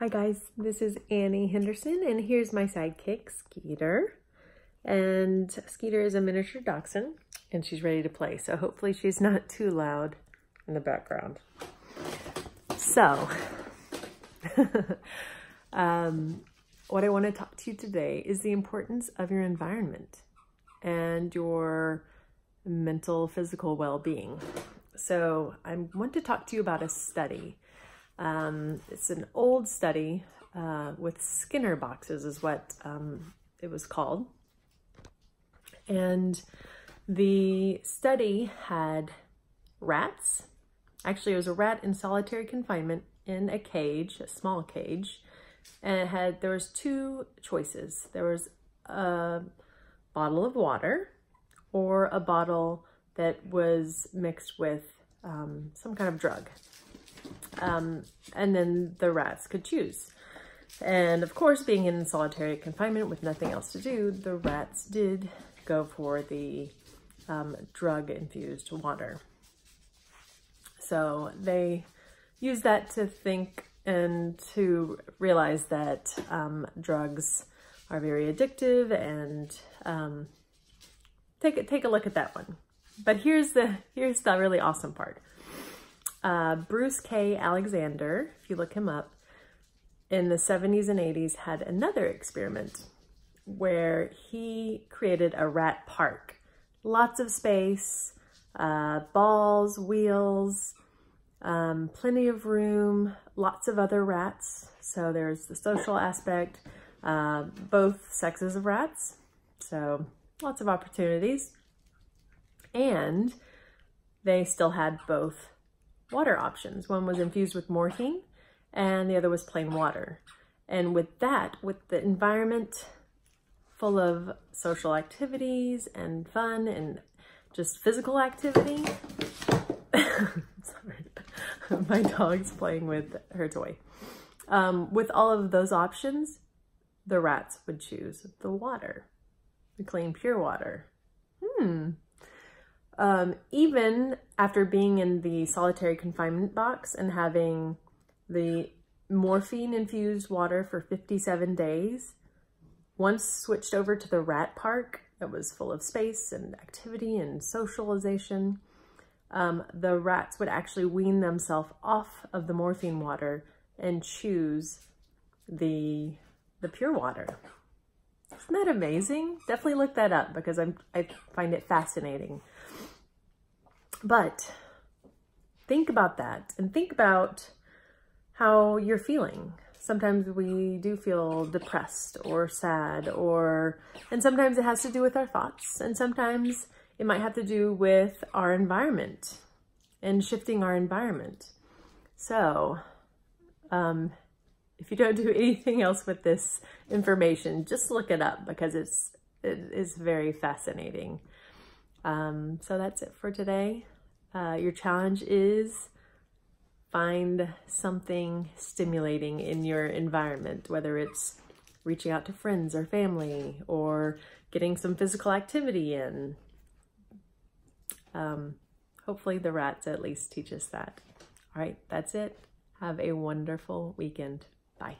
Hi guys, this is Annie Henderson and here's my sidekick, Skeeter. And Skeeter is a miniature dachshund and she's ready to play. So hopefully she's not too loud in the background. So, um, what I want to talk to you today is the importance of your environment and your mental, physical well-being. So I want to talk to you about a study um, it's an old study uh, with Skinner boxes is what um, it was called. And the study had rats. Actually, it was a rat in solitary confinement in a cage, a small cage. And it had, there was two choices. There was a bottle of water or a bottle that was mixed with um, some kind of drug. Um, and then the rats could choose. And of course, being in solitary confinement with nothing else to do, the rats did go for the um, drug-infused water. So they used that to think and to realize that um, drugs are very addictive and um, take, a, take a look at that one. But here's the, here's the really awesome part. Uh, Bruce K. Alexander, if you look him up, in the 70s and 80s had another experiment where he created a rat park. Lots of space, uh, balls, wheels, um, plenty of room, lots of other rats. So there's the social aspect, uh, both sexes of rats. So lots of opportunities. And they still had both water options. One was infused with morphine and the other was plain water. And with that, with the environment full of social activities and fun and just physical activity, sorry, my dog's playing with her toy. Um, with all of those options, the rats would choose the water, the clean, pure water. Hmm, um, even after being in the solitary confinement box and having the morphine infused water for 57 days, once switched over to the rat park that was full of space and activity and socialization, um, the rats would actually wean themselves off of the morphine water and choose the, the pure water. Isn't that amazing? Definitely look that up because I'm, I find it fascinating. But think about that and think about how you're feeling. Sometimes we do feel depressed or sad or, and sometimes it has to do with our thoughts and sometimes it might have to do with our environment and shifting our environment. So, um, if you don't do anything else with this information, just look it up because it's, it is very fascinating. Um, so that's it for today. Uh, your challenge is find something stimulating in your environment, whether it's reaching out to friends or family or getting some physical activity in. Um, hopefully the rats at least teach us that. All right, that's it. Have a wonderful weekend. Bye.